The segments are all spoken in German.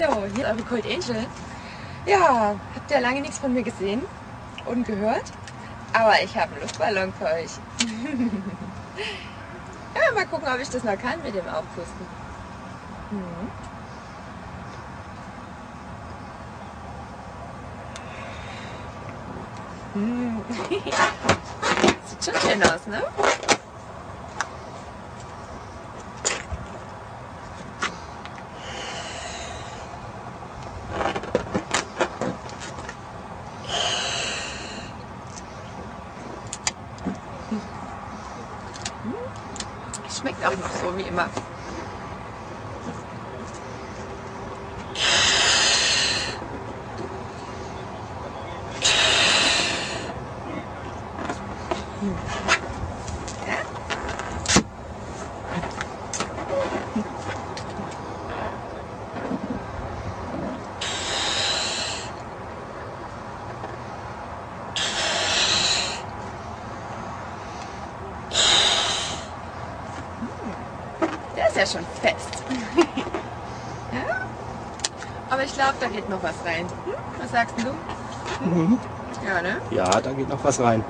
So, hier ist eure Cold Angel. Ja, habt ihr lange nichts von mir gesehen und gehört? Aber ich habe einen Luftballon für euch. ja, mal gucken, ob ich das noch kann mit dem Aufpusten. Mhm. Hm. Sieht schon schön aus, ne? Schmeckt auch noch so wie immer. Der ist ja schon fest. ja? Aber ich glaube, da geht noch was rein. Hm? Was sagst du? Mhm. Ja, ne? Ja, da geht noch was rein.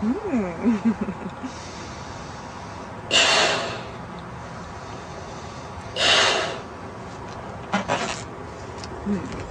you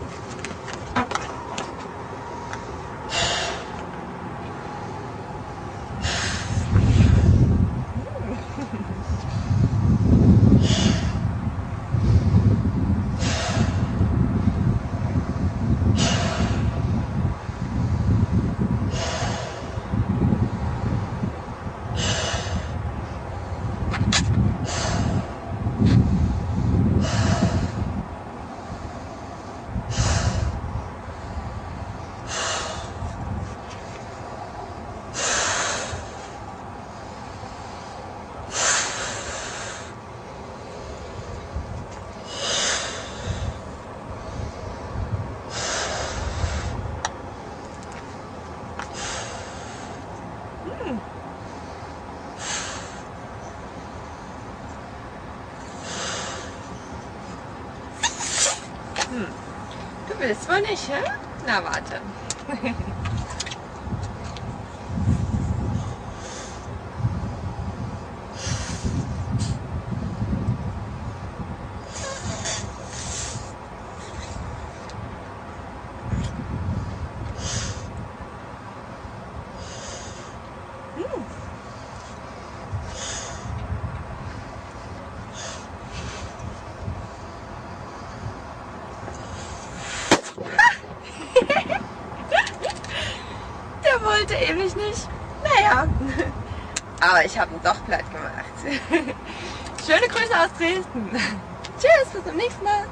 Du willst wohl nicht, hä? Na, warte. Der wollte ewig nicht. Naja. Aber ich habe ihn doch platt gemacht. Schöne Grüße aus Dresden. Tschüss, bis zum nächsten Mal.